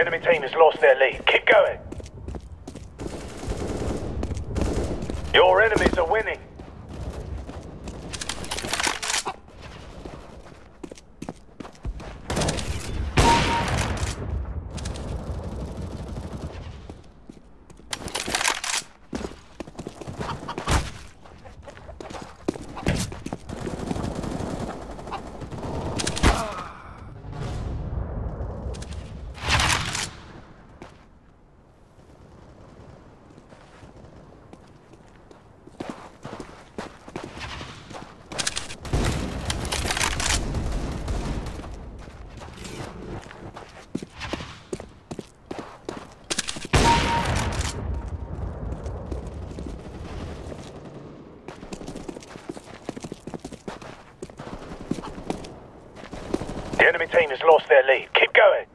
enemy team has lost their lead. Keep going. Your enemies are winning. The enemy team has lost their lead. Keep going.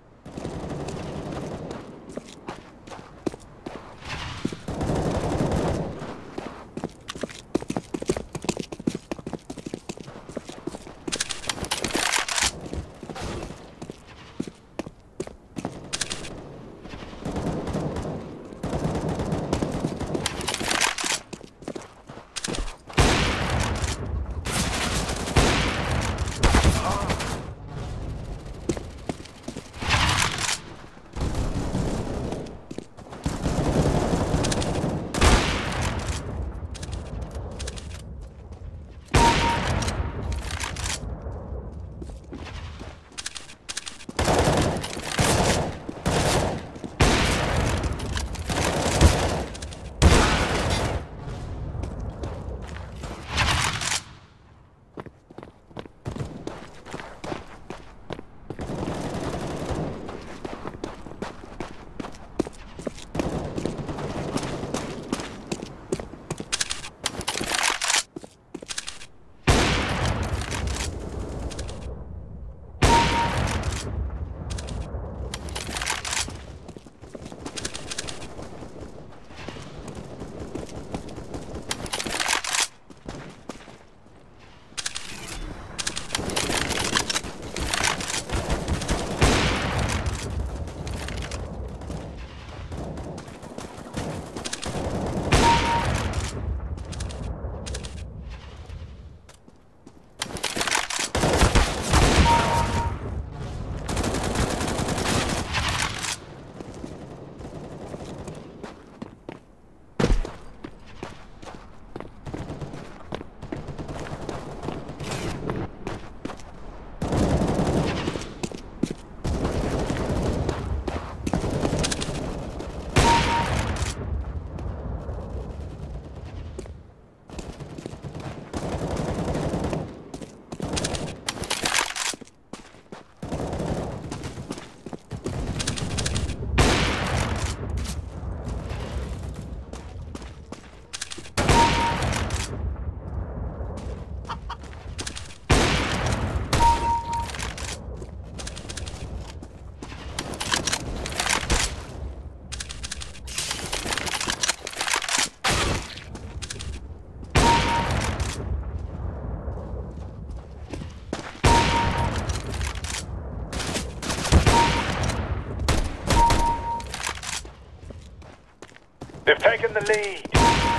They've taken the lead.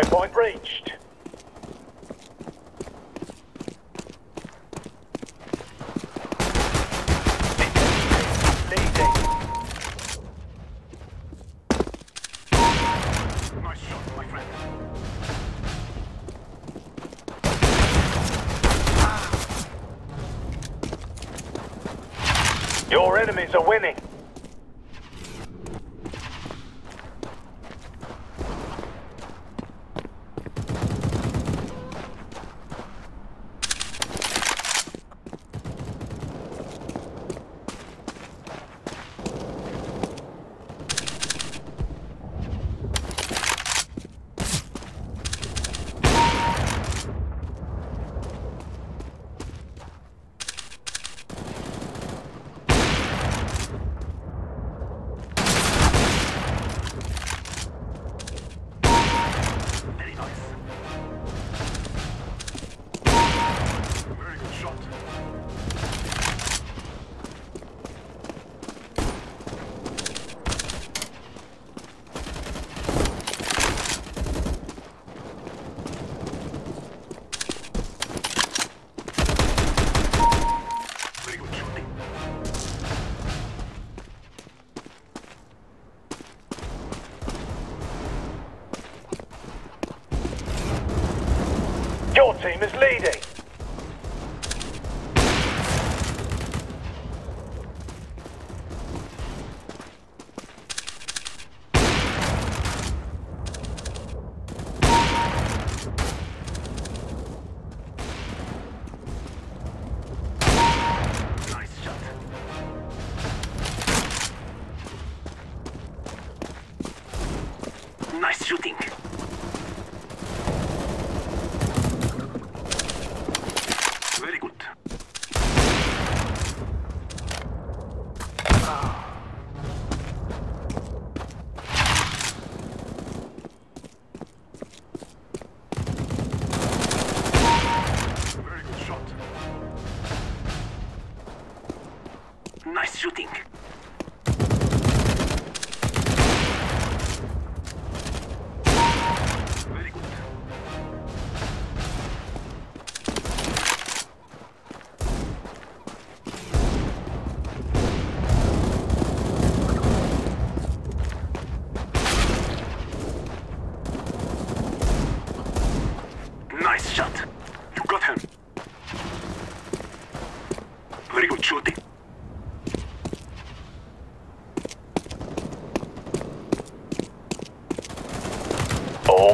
Waypoint reached. Your enemies are winning. Team is leading. Nice shooting. Nice shot. You got him. Very good shooting.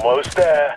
Almost there.